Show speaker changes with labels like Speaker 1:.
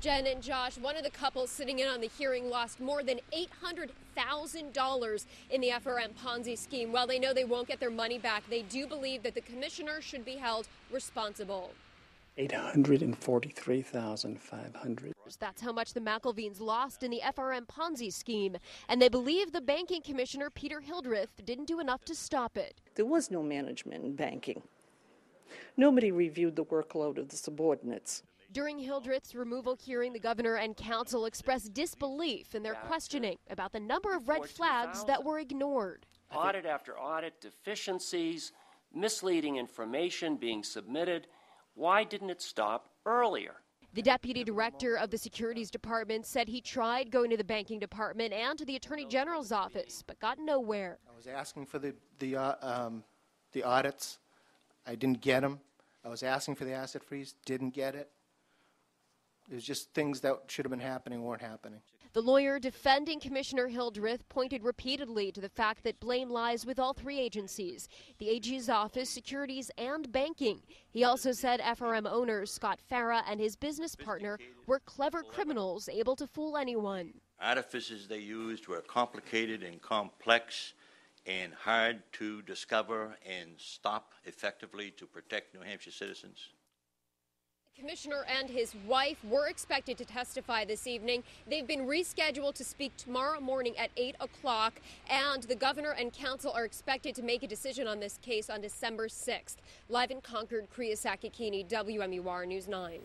Speaker 1: Jen and Josh, one of the couples sitting in on the hearing lost more than $800,000 in the FRM Ponzi scheme. While they know they won't get their money back, they do believe that the commissioner should be held responsible.
Speaker 2: 843,500.
Speaker 1: That's how much the McElveens lost in the FRM Ponzi scheme, and they believe the banking commissioner Peter Hildreth didn't do enough to stop it.
Speaker 3: There was no management in banking. Nobody reviewed the workload of the subordinates.
Speaker 1: During Hildreth's removal hearing, the governor and council expressed disbelief in their questioning about the number of red flags that were ignored.
Speaker 4: Audit after audit, deficiencies, misleading information being submitted. Why didn't it stop earlier?
Speaker 1: The deputy director of the securities department said he tried going to the banking department and to the attorney general's office, but got nowhere.
Speaker 5: I was asking for the, the, uh, um, the audits. I didn't get them. I was asking for the asset freeze, didn't get it. It was just things that should have been happening weren't happening.
Speaker 1: The lawyer defending Commissioner Hildreth pointed repeatedly to the fact that blame lies with all three agencies the AG's office, securities, and banking. He also said FRM owner Scott Farah and his business partner were clever criminals able to fool anyone.
Speaker 6: Artifices they used were complicated and complex and hard to discover and stop effectively to protect New Hampshire citizens.
Speaker 1: Commissioner and his wife were expected to testify this evening. They've been rescheduled to speak tomorrow morning at 8 o'clock, and the governor and council are expected to make a decision on this case on December 6th. Live in Concord, Kriya Sakakini, WMUR News 9.